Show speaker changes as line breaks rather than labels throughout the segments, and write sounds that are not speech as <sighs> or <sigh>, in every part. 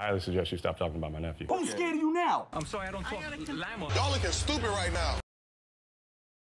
I highly suggest you stop talking about my nephew.
Who's scared of you now?
I'm sorry, I don't talk Lamo.
Y'all looking stupid right now.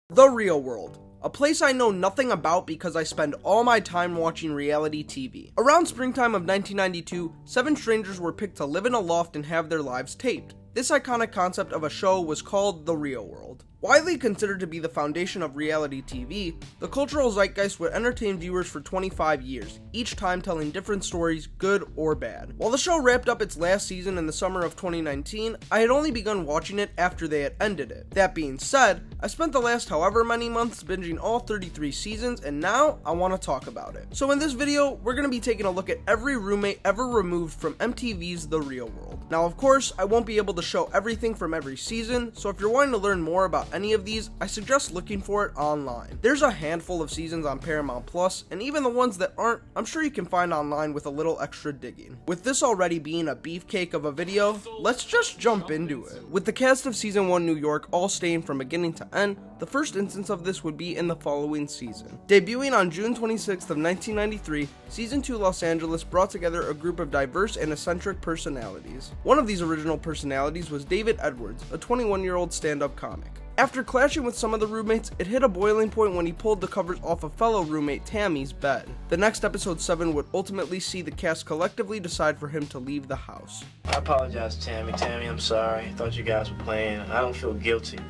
The Real World. A place I know nothing about because I spend all my time watching reality TV. Around springtime of 1992, seven strangers were picked to live in a loft and have their lives taped. This iconic concept of a show was called The Real World. Widely considered to be the foundation of reality TV, the cultural zeitgeist would entertain viewers for 25 years, each time telling different stories, good or bad. While the show wrapped up its last season in the summer of 2019, I had only begun watching it after they had ended it. That being said, I spent the last however many months binging all 33 seasons, and now I want to talk about it. So in this video, we're going to be taking a look at every roommate ever removed from MTV's The Real World. Now of course, I won't be able to show everything from every season, so if you're wanting to learn more about any of these, I suggest looking for it online. There's a handful of seasons on Paramount Plus, and even the ones that aren't, I'm sure you can find online with a little extra digging. With this already being a beefcake of a video, let's just jump into it. With the cast of Season 1 New York all staying from beginning to end, the first instance of this would be in the following season. Debuting on June 26th of 1993, Season 2 Los Angeles brought together a group of diverse and eccentric personalities. One of these original personalities was David Edwards, a 21-year-old stand-up comic. After clashing with some of the roommates, it hit a boiling point when he pulled the covers off a fellow roommate Tami's bed. The next episode 7 would ultimately see the cast collectively decide for him to leave the house.
I apologize, Tami. Tami, I'm sorry. I thought you guys were playing. I don't feel guilty.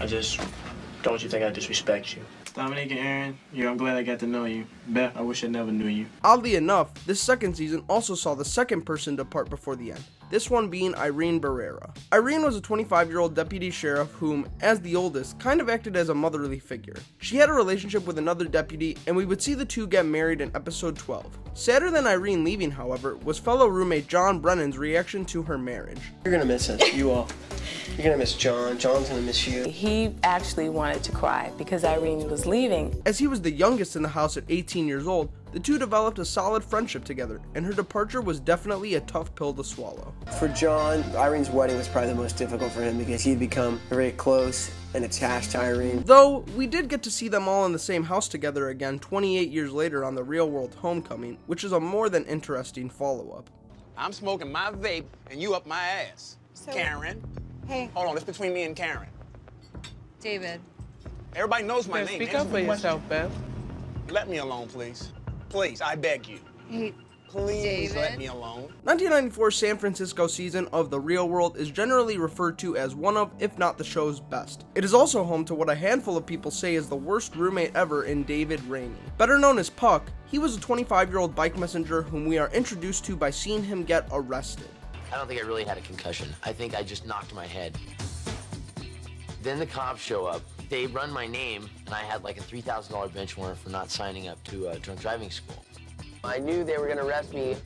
I just don't you think I disrespect you. Dominic and Aaron, yeah, I'm glad I got to know you. Beth, I wish I never knew you.
Oddly enough, this second season also saw the second person depart before the end, this one being Irene Berrera. Irene was a 25 year old deputy sheriff whom, as the oldest, kind of acted as a motherly figure. She had a relationship with another deputy, and we would see the two get married in episode 12. Sadder than Irene leaving, however, was fellow roommate Jon Brennan's reaction to her marriage.
You're gonna miss us, you all. You're gonna miss Jon. Jon's gonna miss you.
He actually wanted to cry because Irene was leaving.
As he was the youngest in the house at 18 years old, the two developed a solid friendship together, and her departure was definitely a tough pill to swallow.
For Jon, Irene's wedding was probably the most difficult for him because he'd become very close and attached to Irene.
Though, we did get to see them all in the same house together again 28 years later on the Real World Homecoming, which is a more than interesting follow up.
I'm smoking my vape and you up my ass. So, Karen.
Hey.
Hold on, it's between me and Karen.
David.
Everybody knows my name.
Speak up for yourself, Beth.
Let me alone, please. Please, I beg you.
Hey,
Please
David?
let me alone.
1994 San Francisco season of The Real World is generally referred to as one of, if not the show's best. It is also home to what a handful of people say is the worst roommate ever in David Rainey. Better known as Puck, he was a 25 year old bike messenger whom we are introduced to by seeing him get arrested.
I don't think I really had a concussion. I think I just knocked my head. Then the cops show up. They run my name, and I had like a $3,000 bench warrant for not signing up to uh, drunk driving school. I knew they were going to arrest me,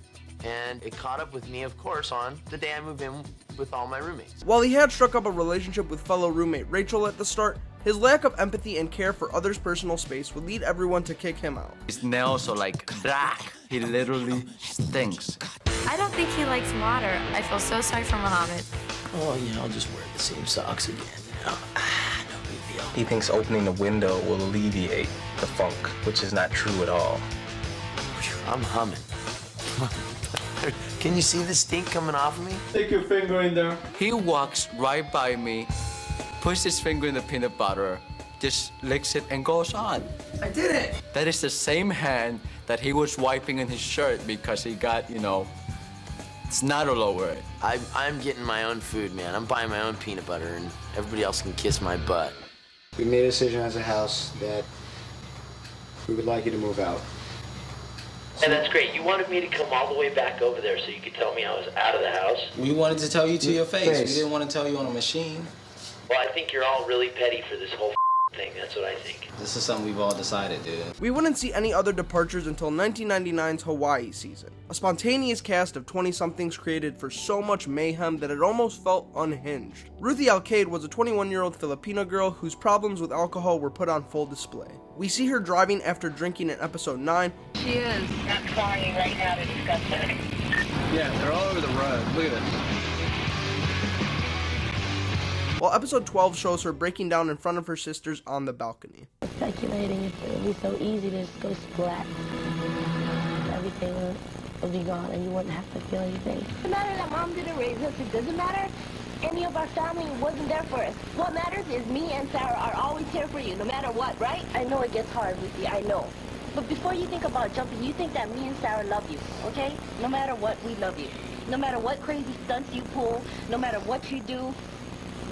and it caught up with me, of course, on the day I moved in with all my roommates.
While he had struck up a relationship with fellow roommate Rachel at the start, his lack of empathy and care for others' personal space would lead everyone to kick him out.
His nails are like black. He literally stinks.
I don't think he likes water. I feel so sorry for Mohammed.
Oh, yeah, I'll just wear the same socks again.
He thinks opening the window will alleviate the funk, which is not true at all.
I'm humming. <laughs> Can you see the stink coming off of me?
Stick your finger in there.
He walks right by me, puts his finger in the peanut butter, just licks it and goes on.
I did it!
That is the same hand that he was wiping in his shirt because he got, you know, it's not all over it.
I, I'm getting my own food, man. I'm buying my own peanut butter, and everybody else can kiss my butt.
We made a decision as a house that we would like you to move out.
And that's great. You wanted me to come all the way back over there so you could tell me I was out of the house?
We wanted to tell you to your face.
Face.
We didn't want to tell you on a machine.
Well, I think you're all really petty for this whole thing. That's what I think.
This is something we've all decided, dude.
We wouldn't see any other departures until 1999's Hawaii season, a spontaneous cast of 20 somethings created for so much mayhem that it almost felt unhinged. Ruthie Alcaide was a 21 year old Filipino girl whose problems with alcohol were put on full display. We see her driving after drinking in episode 9.
She is.
I'm calling you right now to discuss that.
Yeah, they're all over the road. Look at this.
While episode 12 shows her breaking down in front of her sisters on the balcony.
Speculating if it would be so easy to just go splat. Everything went
would be gone and you wouldn't have to feel anything.
It Doesn't matter that mom didn't raise us. It doesn't matter any of our family wasn't there for us. What matters is me and Sarah are always here for you, no matter what, right?
I know it gets hard, Lucy. I know.
But before you think about jumping, you think that me and Sarah love you, okay? No matter what, we love you. No matter what crazy stunts you pull, no matter what you do,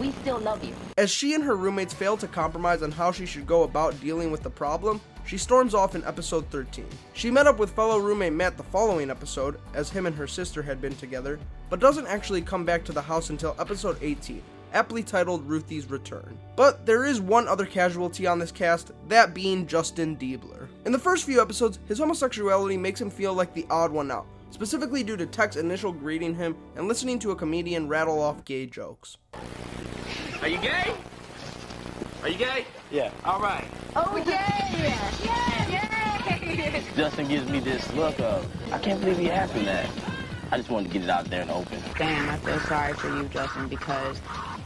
we still love you.
As she and her roommates fail to compromise on how she should go about dealing with the problem, she storms off in episode 13. She met up with fellow roommate Matt the following episode, as him and her sister had been together, but doesn't actually come back to the house until episode 18, aptly titled Ruthie's Return. But there is one other casualty on this cast, that being Justin Deabler. In the first few episodes, his homosexuality makes him feel like the odd one out, specifically due to Teck's initial greeting him and listening to a comedian rattle off gay jokes.
Are you gay? Are you gay? Yeah. All right.
Oh, yeah! Yay!
Justin gives me this look of, I can't believe you asked me that. I just wanted to get it out there in the open.
Damn, I feel sorry for you, Justin, because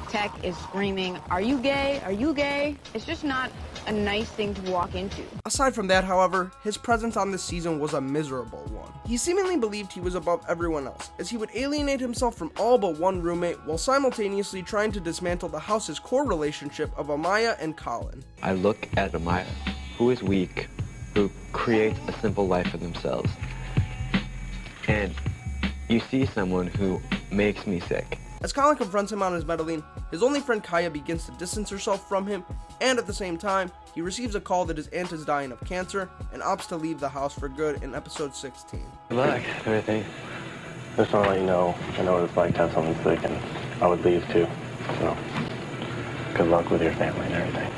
Teck is screaming, Are you gay? Are you gay? It's just not a nice thing to walk into.
Aside from that, however, his presence on this season was a miserable one. He seemingly believed he was above everyone else, as he would alienate himself from all but one roommate while simultaneously trying to dismantle the house's core relationship of Amaya and Colin.
I look at Amaya, who is weak, who creates a simple life for themselves. And you see someone who makes me sick.
As Colin confronts him on his meddling, his only friend Kaia begins to distance herself from him, and at the same time, he receives a call that his aunt is dying of cancer and opts to leave the house for good in episode 16.
Good luck, everything. Just want to let you know, I know what it's like to have someone sick, and I would leave too. So, good luck with your family and everything.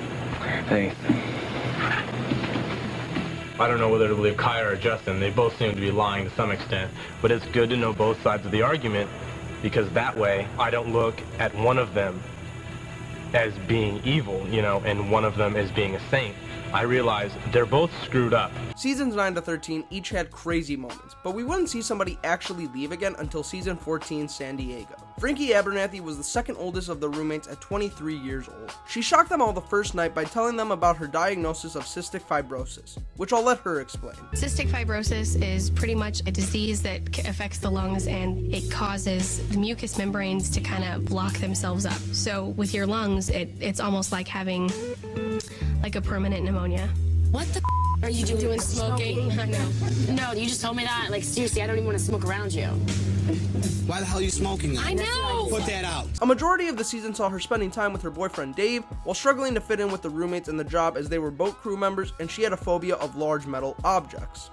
Thanks.
I don't know whether to believe Kaia or Justin. They both seem to be lying to some extent. But it's good to know both sides of the argument because that way I don't look at one of them as being evil, you know, and one of them as being a saint. I realize they're both screwed up.
Seasons 9 to 13 each had crazy moments, but we wouldn't see somebody actually leave again until season 14 San Diego. Frankie Abernathy was the second oldest of the roommates at 23 years old. She shocked them all the first night by telling them about her diagnosis of cystic fibrosis, which I'll let her explain.
Cystic fibrosis is pretty much a disease that affects the lungs and it causes the mucous membranes to kind of block themselves up. So with your lungs, it, it's almost like having like a permanent pneumonia.
What the are you doing?
doing smoking?
No. No, you just told me that. Like, seriously, I don't even want to smoke around you.
Why the hell are you smoking?
I know.
Put that out.
A majority of the season saw her spending time with her boyfriend Dave while struggling to fit in with the roommates and the job as they were boat crew members and she had a phobia of large metal objects.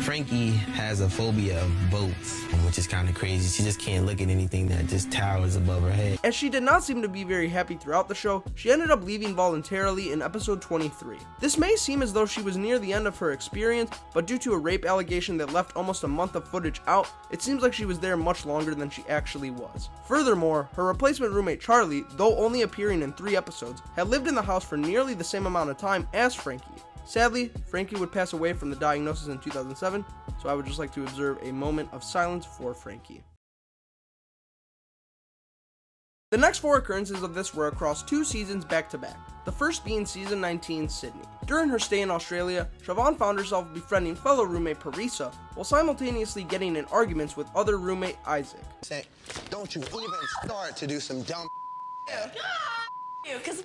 Frankie has a phobia of boats, which is kind of crazy. She just can't look at anything that just towers above her head.
As she did not seem to be very happy throughout the show, she ended up leaving voluntarily in episode 23. This may seem as though she was near the end of her experience, but due to a rape allegation that left almost a month of footage out, it seems like she was there much longer than she actually was. Furthermore, her replacement roommate Charlie, though only appearing in three episodes, had lived in the house for nearly the same amount of time as Frankie. Sadly, Frankie would pass away from the diagnosis in 2007, so I would just like to observe a moment of silence for Frankie. The next four occurrences of this were across two seasons back to back, the first being season 19 Sydney. During her stay in Australia, Shauvon found herself befriending fellow roommate Parisa while simultaneously getting in arguments with other roommate Isaac.
Say, don't you even start to do some dumb
You, cause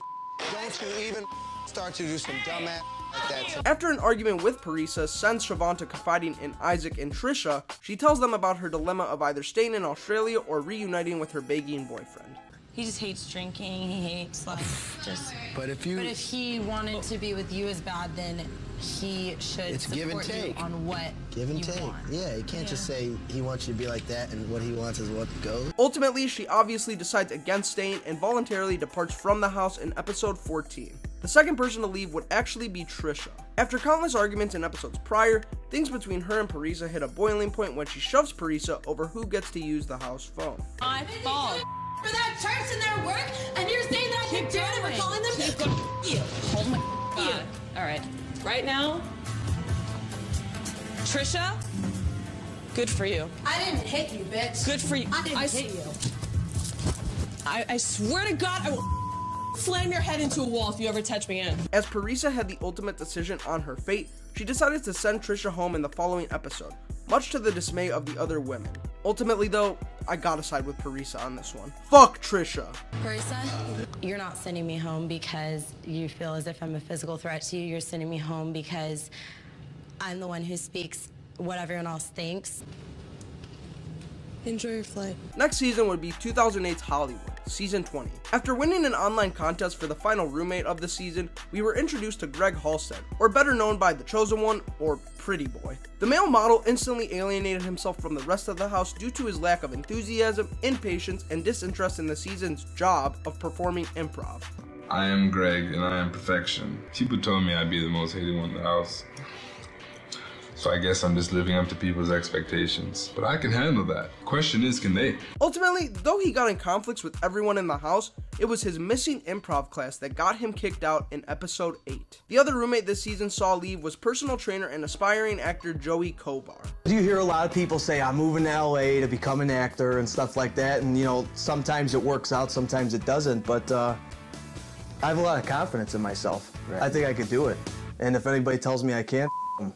Don't you even start to do some dumb ass like.
After an argument with Parisa sends Shauvon to confiding in Isaac and Trisha, she tells them about her dilemma of either staying in Australia or reuniting with her begging boyfriend.
He just hates drinking. He hates like just. <sighs>
But if you-
But if he wanted to be with you as bad, then he should
It's
support
give and take.
you on what
Give and
you
take.
want.
Yeah, you can't just say he wants you to be like that and what he wants is what goes.
Ultimately, she obviously decides against staying and voluntarily departs from the house in episode 14. The second person to leave would actually be Trisha. After countless arguments in episodes prior, things between her and Parisa hit a boiling point when she shoves Parisa over who gets to use the house phone.
My fault.
For that church and their work, and you're saying that I
Keep
keep doing it
going.
for calling them
Keep <laughs> going.
you.
Hold my God. All right. Right now, Trisha, good for you.
I didn't hit you, bitch.
Good for you.
I didn't
I s-
hit you.
I, I swear to God, I will slam your head into a wall if you ever touch me again.
As Parisa had the ultimate decision on her fate, she decided to send Trisha home in the following episode, much to the dismay of the other women. Ultimately, though, I gotta side with Parisa on this one. Fuck Trisha.
Parisa, you're not sending me home because you feel as if I'm a physical threat to you. You're sending me home because I'm the one who speaks what everyone else thinks.
Enjoy your flight.
Next season would be 2008's Hollywood, season 20. After winning an online contest for the final roommate of the season, we were introduced to Greg Halstead, or better known by The Chosen One, or Pretty Boy. The male model instantly alienated himself from the rest of the house due to his lack of enthusiasm, impatience, and disinterest in the season's job of performing improv.
I am Greg, and I am perfection. People told me I'd be the most hated one in the house. So I guess I'm just living up to people's expectations. But I can handle that. Question is, can they?
Ultimately, though he got in conflicts with everyone in the house, it was his missing improv class that got him kicked out in episode 8. The other roommate this season saw leave was personal trainer and aspiring actor Joey Kovar.
You hear a lot of people say, I'm moving to LA to become an actor and stuff like that. And, you know, sometimes it works out, sometimes it doesn't. But uh, I have a lot of confidence in myself. I think I could do it. And if anybody tells me I can't,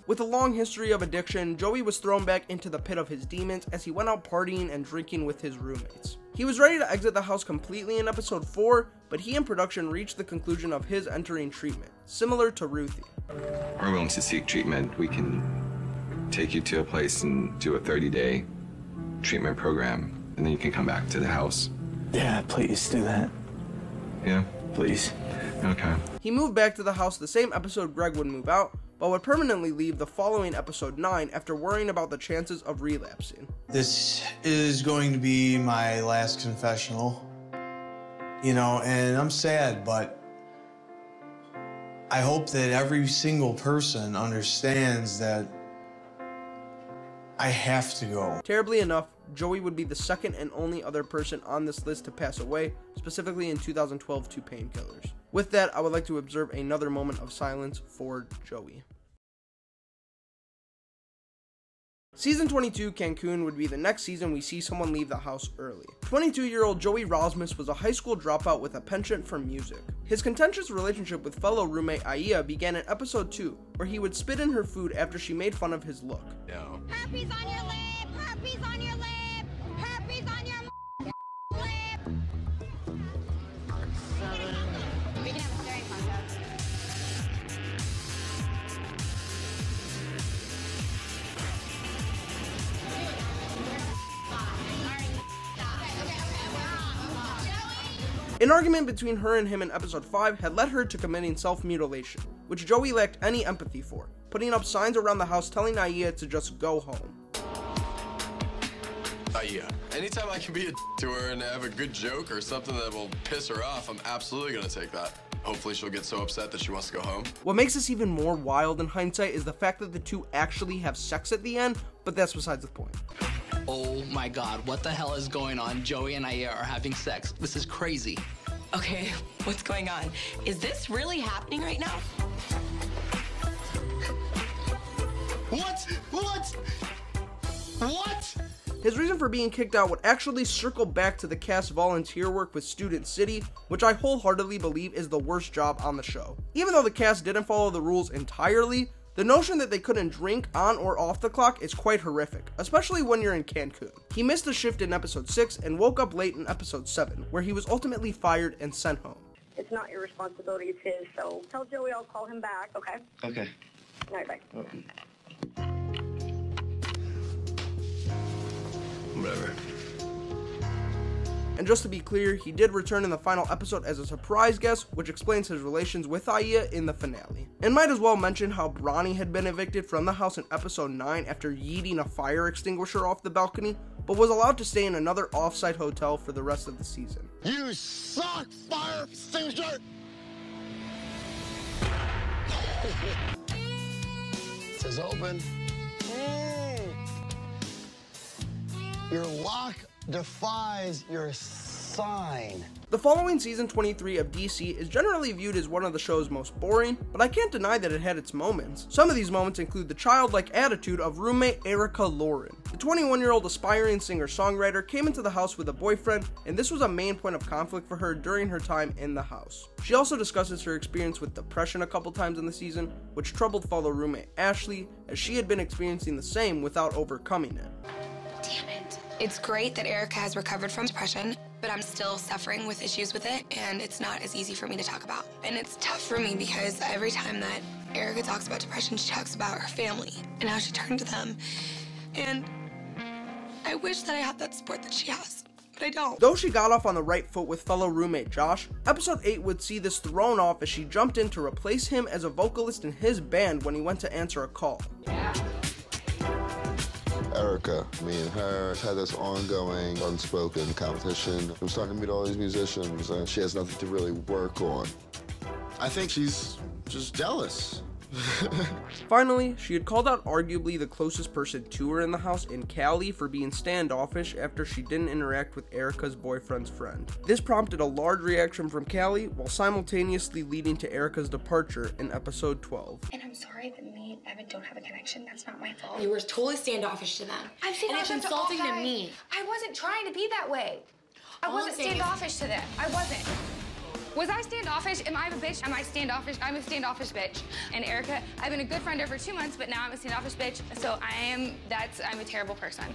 with a long history of addiction, Joey was thrown back into the pit of his demons as he went out partying and drinking with his roommates. He was ready to exit the house completely in episode 4, but he and production reached the conclusion of his entering treatment, similar to Ruthie.
We're willing to seek treatment. We can take you to a place and do a 30 day treatment program, and then you can come back to the house.
Yeah, please do that.
Yeah?
Please.
Okay.
He moved back to the house the same episode Greg would move out, but would permanently leave the following episode 9 after worrying about the chances of relapsing.
This is going to be my last confessional. You know, and I'm sad, but I hope that every single person understands that I have to go.
Terribly enough, Joey would be the second and only other person on this list to pass away, specifically in 2012 to painkillers. With that, I would like to observe another moment of silence for Joey. Season 22, Cancun, would be the next season we see someone leave the house early. 22 year old Joey Rozmus was a high school dropout with a penchant for music. His contentious relationship with fellow roommate Aya began in episode 2, where he would spit in her food after she made fun of his look.
No.
Herpes on your lip! Herpes on your lip!
An argument between her and him in episode 5 had led her to committing self mutilation, which Joey lacked any empathy for, putting up signs around the house telling Aya to just go home.
Yeah. Anytime I can be a to her and have a good joke or something that will piss her off, I'm absolutely gonna take that. Hopefully she'll get so upset that she wants to go home.
What makes this even more wild in hindsight is the fact that the two actually have sex at the end, but that's besides the point.
Oh my god, what the hell is going on? Joey and Aya are having sex. This is crazy.
Okay, what's going on? Is this really happening right now?
What? What? What?
His reason for being kicked out would actually circle back to the cast volunteer work with Student City, which I wholeheartedly believe is the worst job on the show. Even though the cast didn't follow the rules entirely, the notion that they couldn't drink on or off the clock is quite horrific, especially when you're in Cancun. He missed a shift in episode 6 and woke up late in episode 7, where he was ultimately fired and sent home.
It's not your responsibility, it's his, so tell Joey I'll call him back, okay?
Okay.
All right, bye.
Whatever.
And just to be clear, he did return in the final episode as a surprise guest, which explains his relations with Aya in the finale. And might as well mention how Bronne had been evicted from the house in episode 9 after yeeting a fire extinguisher off the balcony, but was allowed to stay in another off-site hotel for the rest of the season.
You suck, fire extinguisher! it says open. Mm. Your lock defies your sign.
The following season 23 of DC is generally viewed as one of the show's most boring, but I can't deny that it had its moments. Some of these moments include the childlike attitude of roommate Erika Lauren. The 21 year old aspiring singer songwriter came into the house with a boyfriend, and this was a main point of conflict for her during her time in the house. She also discusses her experience with depression a couple times in the season, which troubled fellow roommate Ashley, as she had been experiencing the same without overcoming it.
Damn it. It's great that Erika has recovered from depression, but I'm still suffering with issues with it, and it's not as easy for me to talk about. And it's tough for me because every time that Erika talks about depression, she talks about her family and how she turned to them. And I wish that I had that support that she has, but I don't.
Though she got off on the right foot with fellow roommate Josh, episode 8 would see this thrown off as she jumped in to replace him as a vocalist in his band when he went to answer a call.
Erika, me and her had this ongoing, unspoken competition. I'm starting to meet all these musicians, and she has nothing to really work on.
I think she's just jealous. <laughs>
Finally, she had called out arguably the closest person to her in the house in Callie for being standoffish after she didn't interact with Erika's boyfriend's friend. This prompted a large reaction from Callie while simultaneously leading to Erika's departure in episode 12.
And I'm sorry that me and Evan don't have a connection. That's not my fault.
You were totally standoffish to them.
I'm standoffish
and it's
to all
insulting to
guys.
me.
I wasn't trying to be that way. I
All
wasn't
I'm saying is-
standoffish to them. I wasn't. Was I standoffish? Am I a bitch? Am I standoffish? I'm a standoffish bitch. And Erika, I've been a good friend to her for two months, but now I'm a standoffish bitch. So I am, that's, I'm a terrible person.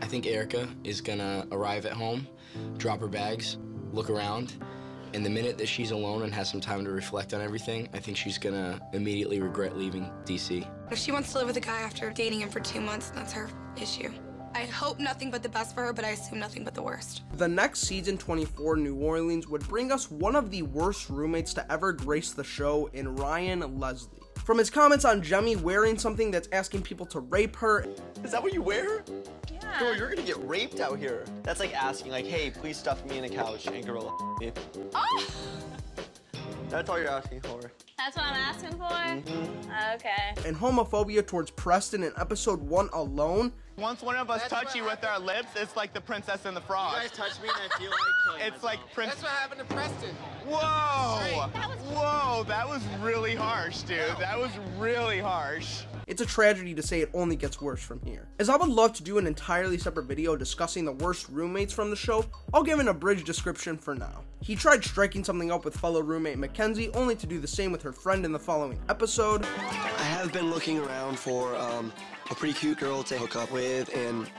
I think Erika is gonna arrive at home, drop her bags, look around, and the minute that she's alone and has some time to reflect on everything, I think she's gonna immediately regret leaving DC.
If she wants to live with a guy after dating him for two months, that's her issue. I hope nothing but the best for her, but I assume nothing but the worst.
The next season 24 New Orleans would bring us one of the worst roommates to ever grace the show in Ryan Leslie. From his comments on Jemmye wearing something that's asking people to rape her,
Is that what you wear? Yeah. Girl, you're gonna get raped out here. That's like asking, like, hey, please stuff me in a couch and gorilla me.
Oh, <laughs> <laughs>
That's all you're asking for.
that's what I'm asking for?
Mhm.
Okay.
and homophobia towards Preston in episode 1 alone,
Once one of us touch you with our lips, it's like the princess and the frog.
You guys touch me and I feel like killing
It's like
myself.
Prince.
That's what happened to Preston.
Whoa! Whoa, that was really harsh, dude. That was really harsh.
It's a tragedy to say it only gets worse from here. As I would love to do an entirely separate video discussing the worst roommates from the show, I'll give an abridged description for now. He tried striking something up with fellow roommate Mackenzie, only to do the same with her friend in the following episode.
I have been looking around for um, a pretty cute girl to hook up with, and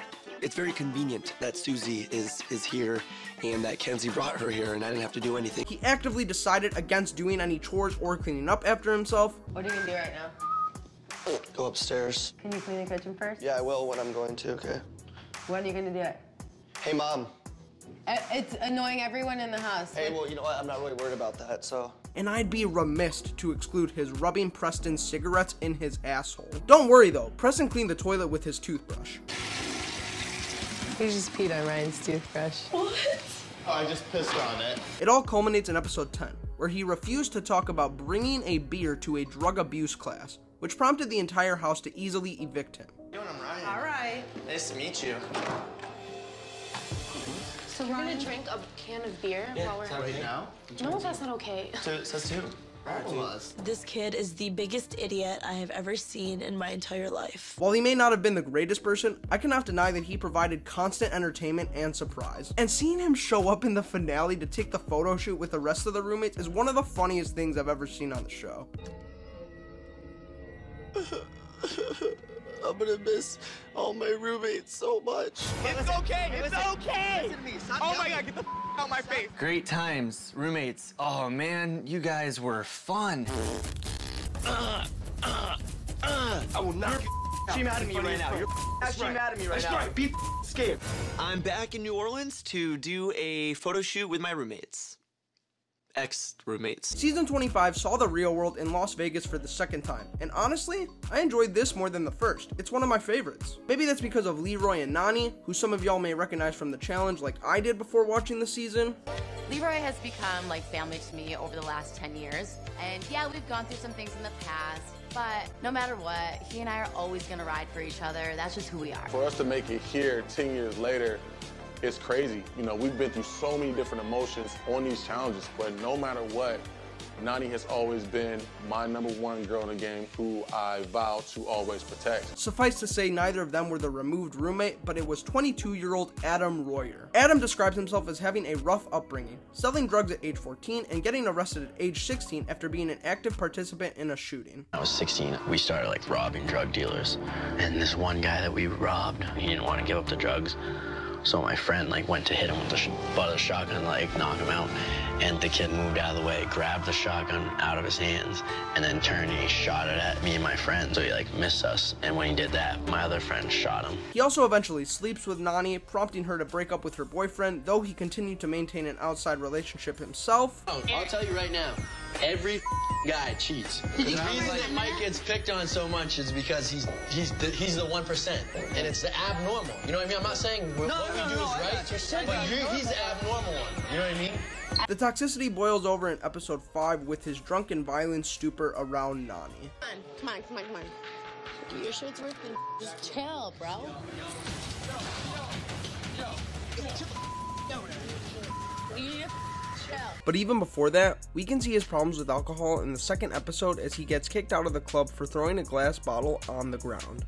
it's very convenient that Susie is is here and that Kenzie brought her here, and I didn't have to do anything.
He actively decided against doing any chores or cleaning up after himself.
What are you gonna do right now?
Go upstairs.
Can you clean the kitchen first?
Yeah, I will when I'm going to. Okay.
When are you gonna do it?
Hey, mom.
Uh, It's annoying everyone in the house.
Hey, well, you know what? I'm not really worried about that. So.
And I'd be remiss to exclude his rubbing Preston's cigarettes in his asshole. Don't worry though, Preston cleaned the toilet with his toothbrush.
He just peed on Ryan's toothbrush.
Oh, I just pissed on it.
It all culminates in episode 10, where he refused to talk about bringing a beer to a drug abuse class, which prompted the entire house to easily evict him.
Doing I'm Ryan.
All right.
Nice to meet you.
So you're gonna drink a can of beer
Yeah,
while we're
is that right now?
No, that's not okay.
So it says two. All of.
This kid is the biggest idiot I have ever seen in my entire life.
While he may not have been the greatest person, I cannot deny that he provided constant entertainment and surprise. And seeing him show up in the finale to take the photo shoot with the rest of the roommates is one of the funniest things I've ever seen on the show.
I'm gonna miss all my roommates so much.
It's okay. It's okay. Oh my god, get the f- out my face.
Great times, roommates. Oh man, you guys were fun.
I will knock you.
She mad at me right now. You're
That's
she
right.
mad at me right
That's
now.
right. Be
scared. I'm back in New Orleans to do a photo shoot with my roommates. Ex-roommates.
Season 25 saw the real world in Las Vegas for the second time, and honestly, I enjoyed this more than the first. It's one of my favorites. Maybe that's because of Leroy and Nany, who some of y'all may recognize from the challenge like I did before watching the season.
Leroy has become like family to me over the last 10 years. And yeah, we've gone through some things in the past.
But no matter what, he and I are always gonna ride for each other. That's just who we are.
For us to make it here 10 years later, it's crazy. You know, we've been through so many different emotions on these challenges, but no matter what, Nany has always been my number one girl in the game who I vow to always protect.
Suffice to say, neither of them were the removed roommate, but it was 22 year old Adam Royer. Adam describes himself as having a rough upbringing, selling drugs at age 14 and getting arrested at age 16 after being an active participant in a shooting.
I was 16, we started like robbing drug dealers. And this one guy that we robbed, he didn't want to give up the drugs. So my friend like went to hit him with the butt of the shotgun, like knock him out. And the kid moved out of the way, grabbed the shotgun out of his hands, and then turned and he shot it at me and my friend. So he like missed us. And when he did that, my other friend shot him.
He also eventually sleeps with Nany, prompting her to break up with her boyfriend, though he continued to maintain an outside relationship himself.
Oh, I'll tell you right now, every guy cheats. <laughs> The reason that Mike gets picked on so much is because he's he's the, he's the one percent, and it's the abnormal. You know what I mean? I'm not saying what
No,
we
no,
do
no,
is right,
got you. Said
but you,
abnormal.
he's the abnormal one. You know what I mean?
The toxicity boils over in episode 5 with his drunken violent stupor around Nany.
Come on, come on, come on, come on. Do your shit's working. Just chill, bro. Yeah, chill.
But even before that, we can see his problems with alcohol in the second episode as he gets kicked out of the club for throwing a glass bottle on the ground.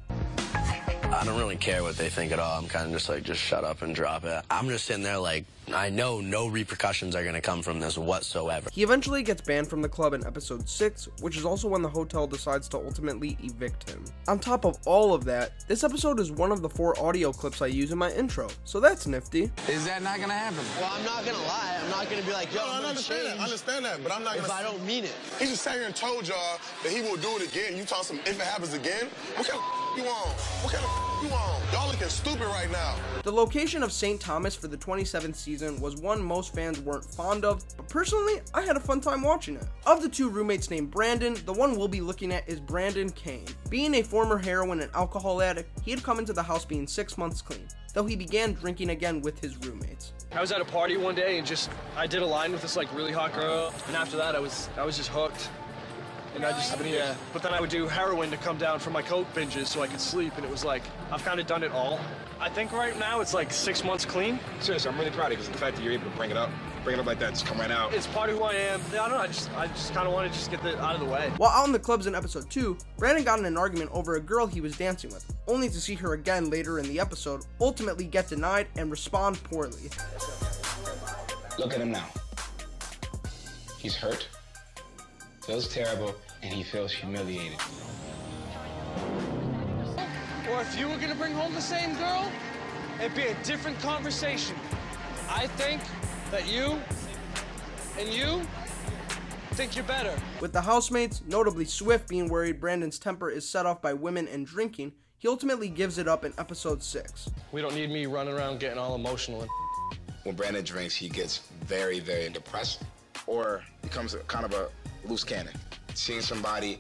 I don't really care what they think at all. I'm kind of just like, just shut up and drop it. I'm just sitting there like, I know no repercussions are going to come from this whatsoever.
He eventually gets banned from the club in episode 6, which is also when the hotel decides to ultimately evict him. On top of all of that, this episode is one of the four audio clips I use in my intro, so that's nifty.
Is that not gonna happen?
Well, I'm not gonna lie. I'm not gonna be like, yo,
No,
I'm
I
gonna
understand that. I understand that, but I'm not
if
gonna.
I don't mean it.
He just sat here and told y'all that he will do it again. You told him if it happens again, what kind of you on? What kind of you on? Y'all looking stupid right now.
The location of St. Thomas for the 27th season was one most fans weren't fond of, but personally, I had a fun time watching it. Of the two roommates named Brandon, the one we'll be looking at is Brandon Kane. Being a former heroin and alcohol addict, he had come into the house being six months clean, though he began drinking again with his roommates.
I was at a party one day and just I did a line with this like really hot girl, and after that I was I was just hooked. And I just yeah. But then I would do heroin to come down from my coke binges so I could sleep, and it was like I've kind of done it all. I think right now it's like six months clean.
Seriously, I'm really proud of you because the fact that you're able to bring it up, bring it up like that, just come right out.
It's part of who I am. Yeah, I don't know. I just I just kind of want to just get it out of the way.
While out in the clubs in episode 2, Brandon got in an argument over a girl he was dancing with, only to see her again later in the episode, ultimately get denied and respond poorly.
Look at him now. He's hurt, feels terrible, and he feels humiliated.
Or if you were gonna bring home the same girl, it'd be a different conversation. I think that you and you think you're better.
With the housemates, notably Swift, being worried Brandon's temper is set off by women and drinking, he ultimately gives it up in episode 6.
We don't need me running around getting all emotional and
When Brandon drinks, he gets very, very depressed or becomes a, kind of a loose cannon. Seeing somebody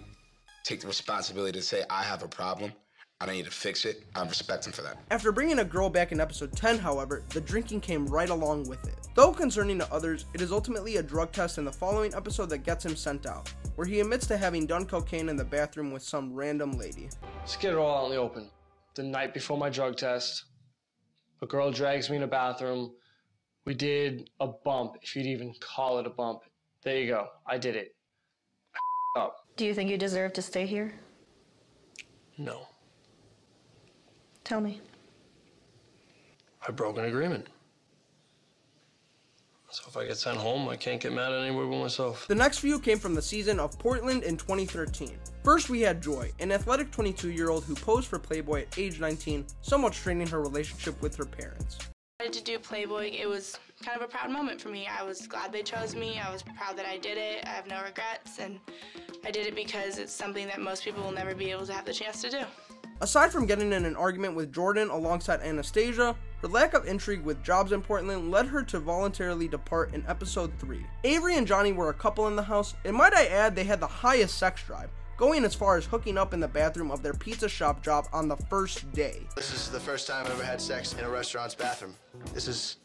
take the responsibility to say, I have a problem, I need to fix it, I respect him for that.
After bringing a girl back in episode 10, however, the drinking came right along with it. Though concerning to others, it is ultimately a drug test in the following episode that gets him sent out, where he admits to having done cocaine in the bathroom with some random lady.
Let's get it all out in the open. The night before my drug test, a girl drags me in a bathroom. We did a bump, if you'd even call it a bump. There you go. I did it. I up.
Do you think you deserve to stay here?
No.
Tell me.
I broke an agreement. So if I get sent home, I can't get mad at anywhere but myself.
The next few came from the season of Portland in 2013. First, we had Joy, an athletic 22 year old who posed for Playboy at age 19, somewhat straining her relationship with her parents.
I decided to do Playboy. It was kind of a proud moment for me. I was glad they chose me. I was proud that I did it. I have no regrets, and I did it because it's something that most people will never be able to have the chance to do.
Aside from getting in an argument with Jordan alongside Anastasia, her lack of intrigue with jobs in Portland led her to voluntarily depart in episode 3. Averey and Johnny were a couple in the house, and might I add, they had the highest sex drive, going as far as hooking up in the bathroom of their pizza shop job on the first day.
This is the first time I've ever had sex in a restaurant's bathroom. This is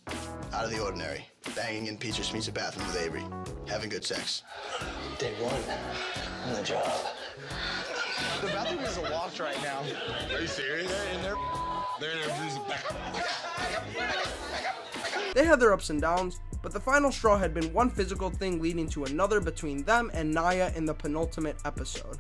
out of the ordinary. Banging in Pizza Schmizza bathroom with Averey. Having good sex.
Day one on the job.
The bathroom is locked right now.
Are you serious? They're in there. They're in there.
They had their ups and downs, but the final straw had been one physical thing leading to another between them and Naya in the penultimate episode.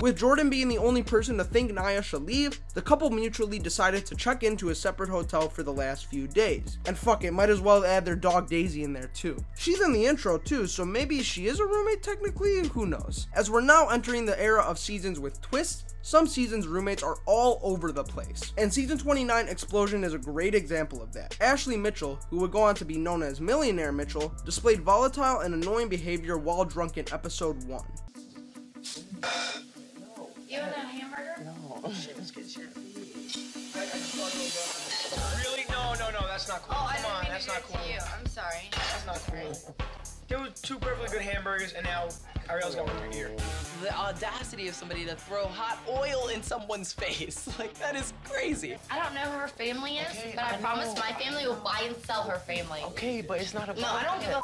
With Jordan being the only person to think Naya should leave, the couple mutually decided to check into a separate hotel for the last few days. And fuck it, might as well add their dog Daisy in there too. She's in the intro too, so maybe she is a roommate technically, who knows. As we're now entering the era of seasons with twists, some seasons roommates are all over the place. And season 29 Ex-Plosion is a great example of that. Ashley Mitchell, who would go on to be known as Millionaire Mitchell, displayed volatile and annoying behavior while drunk in episode 1.
You want a hamburger?
No. Really? No, no, no. That's not cool.
Oh, I
Come
didn't
on,
mean
that's
do
not
it to
cool.
you. I'm sorry.
That's not cool. There were two perfectly good hamburgers, and now Arielle's got one right here.
The audacity of somebody to throw hot oil in someone's face. <laughs> Like, that is crazy.
I don't know who her family is,
Okay,
but I,
I
promise
know.
my family will buy and sell her family.
Okay, but it's not about
No, I don't give a.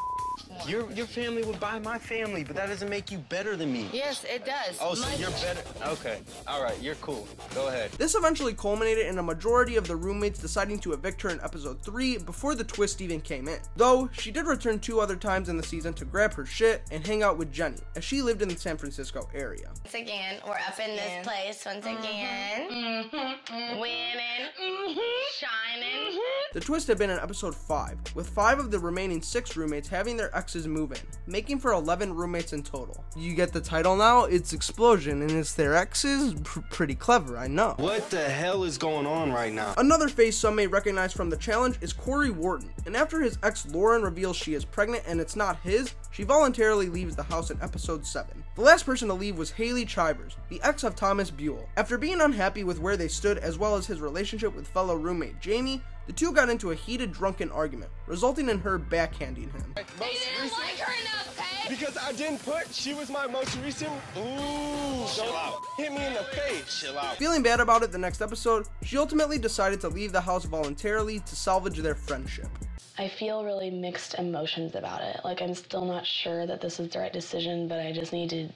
Your your family would buy my family, but that doesn't make you better than me.
Yes, it does.
Oh, so
My-
you're better. Okay. All right, you're cool. Go ahead.
This eventually culminated in a majority of the roommates deciding to evict her in episode 3 before the twist even came in. Though, she did return two other times in the season to grab her shit and hang out with Jenny, as she lived in the San Francisco area.
Once again, we're up in this mm-hmm. place once mm-hmm. again. Mm-hmm. mm-hmm. Winning. Shining.
The twist had been in episode 5, with 5 of the remaining 6 roommates having their exes move in, making for 11 roommates in total. You get the title now? It's Ex-Plosion, and it's their exes? Pr- pretty clever, I know.
What the hell is going on right now?
Another face some may recognize from the challenge is Cory Wharton, and after his ex Lauren reveals she is pregnant and it's not his, she voluntarily leaves the house in episode 7. The last person to leave was Hailey Chivers, the ex of Thomas Buell. After being unhappy with where they stood as well as his relationship with fellow roommate Jamie, the two got into a heated drunken argument, resulting in her backhanding him.
They didn't like her enough, Peg.
Because I didn't put. She was my most recent. Ooh,
Chill out.
Hit me in the face.
Chill out.
Feeling bad about it the next episode, she ultimately decided to leave the house voluntarily to salvage their friendship.
I feel really mixed emotions about it. Like, I'm still not sure that this is the right decision, but I just need to.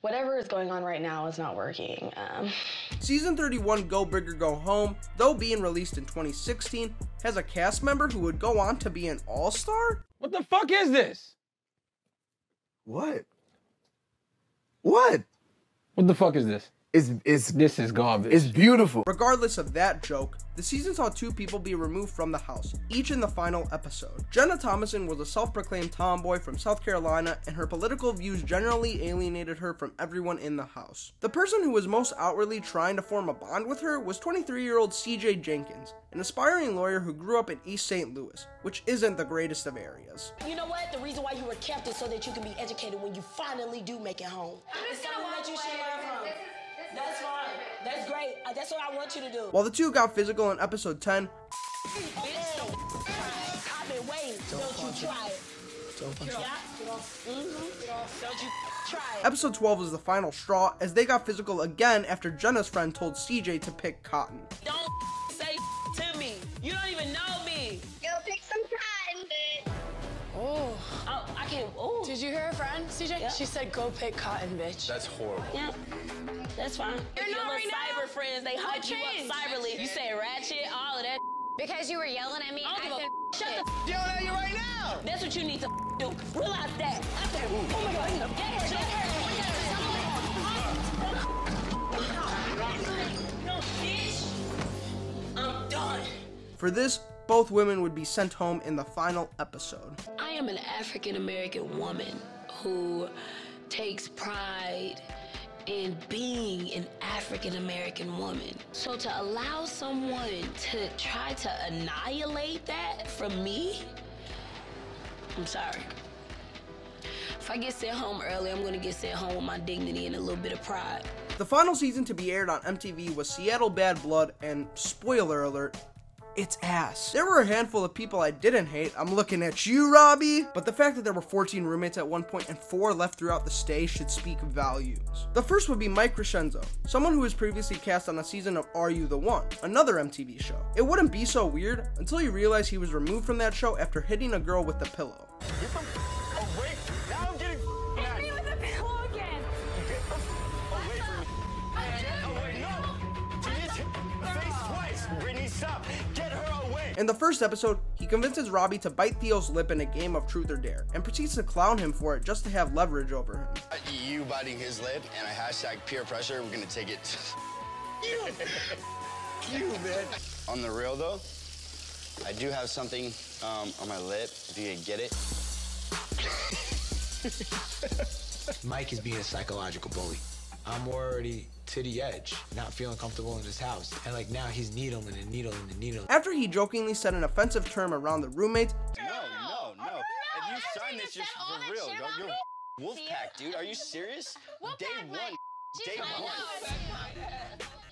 Whatever is going on right now is not working. Um,
Season 31 Go Big or Go Home, though being released in 2016, has a cast member who would go on to be an all star?
What the fuck is this?
What? What?
What the fuck is this?
It's it's
This is garbage.
it's beautiful.
Regardless of that joke, the season saw two people be removed from the house, each in the final episode. Jenna Thomason was a self proclaimed tomboy from South Carolina, and her political views generally alienated her from everyone in the house. The person who was most outwardly trying to form a bond with her was 23 year old CJ Jenkins, an aspiring lawyer who grew up in East St. Louis, which isn't the greatest of areas.
You know what? The reason why you were kept is so that you can be educated when you finally do make it home.
I'm just
It's
gonna
something
walk
that you should
away.
learn from.
This is- this is
That's fine. That's great. Uh, That's what I want you to do.
While the two got physical in episode 10,
I've been waiting. Don't, you try it.
Don't punch.
Mhm. Don't you try.
Episode 12 was the final straw as they got physical again after Jenna's friend told CJ to pick cotton.
Did you hear her friend, CJ?
Yeah.
She said, go pick cotton, bitch.
That's horrible.
yeah. That's fine.
You're
Your
not
little
right now.
cyber friends, they
What
hype you up cyberly. You say ratchet, all of that.
Because you were yelling at me.
I don't give a
said,
shut the
Yelling at you right now.
That's what you need to do. Realize that. I said, oh my god, get her, get her. No, bitch. I'm done.
For this, both women would be sent home in the final episode.
I am an African American woman who takes pride in being an African American woman. So to allow someone to try to annihilate that from me, I'm sorry. If I get sent home early, I'm gonna get sent home with my dignity and a little bit of pride.
The final season to be aired on MTV was Seattle Bad Blood, and spoiler alert, its ass. There were a handful of people I didn't hate. I'm looking at you, Robbie. But the fact that there were 14 roommates at one point and 4 left throughout the stay should speak volumes. The first would be Mike Crescenzo, someone who was previously cast on a season of Are You the One, another MTV show. It wouldn't be so weird until you realize he was removed from that show after hitting a girl with a pillow. In the first episode, he convinces Robbie to bite Theo's lip in a game of truth or dare, and proceeds to clown him for it just to have leverage over him.
You biting his lip and a hashtag peer pressure, we're gonna take it. <laughs> you, you, man. On the real though, I do have something um, on my lip. If you could get it.
Mike is being a psychological bully. I'm already to the edge, not feeling comfortable in this house. And like now he's needling and needling and needling.
After he jokingly said an offensive term around the roommates,
No, no, no. If you sign this, you're for real. You're, you're Wolfpack, dude. Are you serious? Day one. Day one.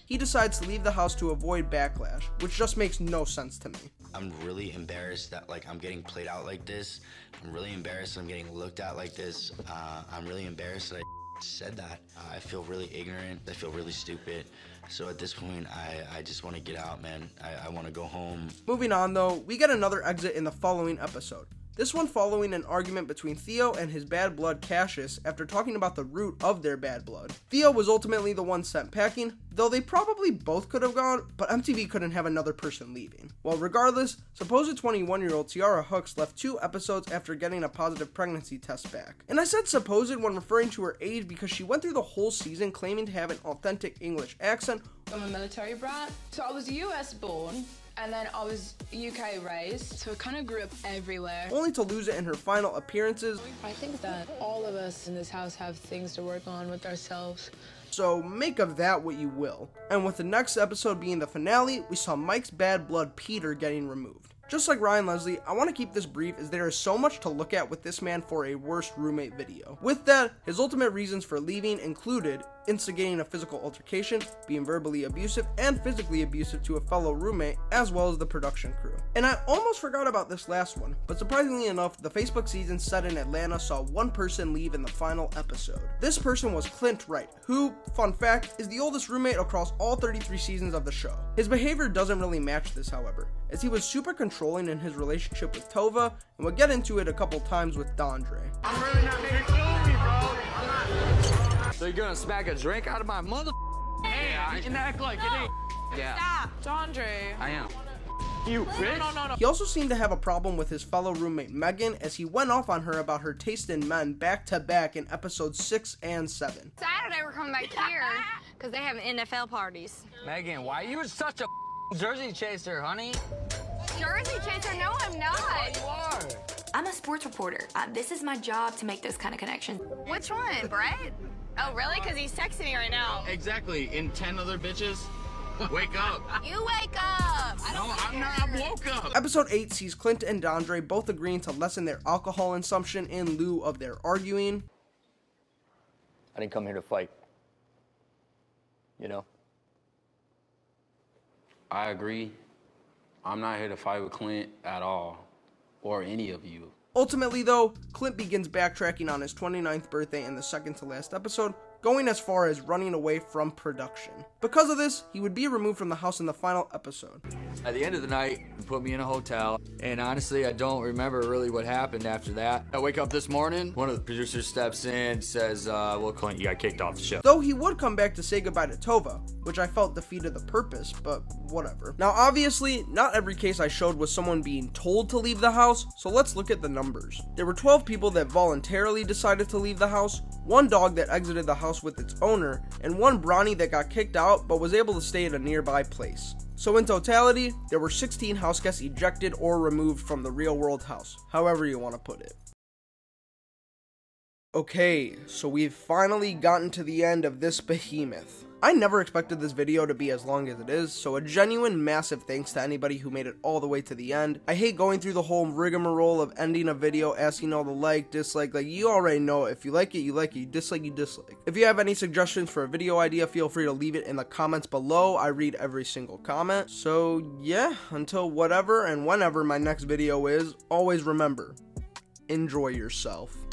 he decides to leave the house to avoid backlash, which just makes no sense to me.
I'm really embarrassed that like I'm getting played out like this. I'm really embarrassed I'm getting looked at like this. Uh, I'm really embarrassed that I said that. Uh, I feel really ignorant. I feel really stupid. So at this point, I, I just want to get out, man. I, I want to go home.
Moving on though, we get another exit in the following episode. This one following an argument between Theo and his bad blood Cassius after talking about the root of their bad blood. Theo was ultimately the one sent packing, though they probably both could have gone, but MTV couldn't have another person leaving. Well, regardless, supposed 21 year old Tyara Hooks left two episodes after getting a positive pregnancy test back. And I said supposed when referring to her age because she went through the whole season claiming to have an authentic English accent.
I'm a military brat, so I was US born. And then I was UK raised, so I kind of grew up everywhere.
Only to lose it in her final appearances.
I think that all of us in this house have things to work on with ourselves.
So make of that what you will. And with the next episode being the finale, we saw Mike's bad blood Peter getting removed. Just like Ryan Leslie, I want to keep this brief as there is so much to look at with this man for a worst roommate video. With that, his ultimate reasons for leaving included instigating a physical altercation, being verbally abusive and physically abusive to a fellow roommate, as well as the production crew. And I almost forgot about this last one, but surprisingly enough, the Facebook season set in Atlanta saw one person leave in the final episode. This person was Clint Wright, who, fun fact, is the oldest roommate across all 33 seasons of the show. His behavior doesn't really match this, however, as he was super controlling in his relationship with Tova, and we'll get into it a couple times with Dondre.
I'm really not big me, bro. I'm not.
So you're gonna smack a drink out of my mother hand and act like it ain't. Yeah.
Stop, Dondre.
I am. You bitch.
No, no, no.
He also seemed to have a problem with his fellow roommate Megan as he went off on her about her taste in men back to back in episodes 6 and 7.
Saturday we're coming back here <laughs> because they have NFL parties.
Megan, why are you such a <laughs> jersey chaser, honey?
Jersey chaser? No, I'm not.
You are.
I'm a sports reporter. Uh, this is my job to make those kind of connections.
Which one, Brett? Oh, really? Because he's texting me right now.
Exactly. In 10 other bitches? <laughs> Wake up.
You wake up. I don't
No, I'm not. I woke up.
Episode 8 sees Clint and Dondre both agreeing to lessen their alcohol consumption in lieu of their arguing.
I didn't come here to fight. You know?
I agree. I'm not here to fight with Clint at all, or any of you.
Ultimately, though, Clint begins backtracking on his 29th birthday in the second to last episode, going as far as running away from production. Because of this, he would be removed from the house in the final episode.
At the end of the night, he put me in a hotel, and honestly, I don't remember really what happened after that. I wake up this morning, one of the producers steps in, says, uh, well, Clint, you got kicked off the show.
Though he would come back to say goodbye to Tova, which I felt defeated the purpose, but whatever. Now, obviously, not every case I showed was someone being told to leave the house, so let's look at the numbers. There were 12 people that voluntarily decided to leave the house, one dog that exited the house with its owner, and one brownie that got kicked out but was able to stay at a nearby place. So in totality, there were 16 house guests ejected or removed from the real world house, however you want to put it. Okay, so we've finally gotten to the end of this behemoth. I never expected this video to be as long as it is, so a genuine massive thanks to anybody who made it all the way to the end. I hate going through the whole rigmarole of ending a video, asking all the like, dislike, like you already know if you like it, you like it, you dislike, you dislike. If you have any suggestions for a video idea, feel free to leave it in the comments below. I read every single comment. So yeah, until whatever and whenever my next video is, always remember, enjoy yourself.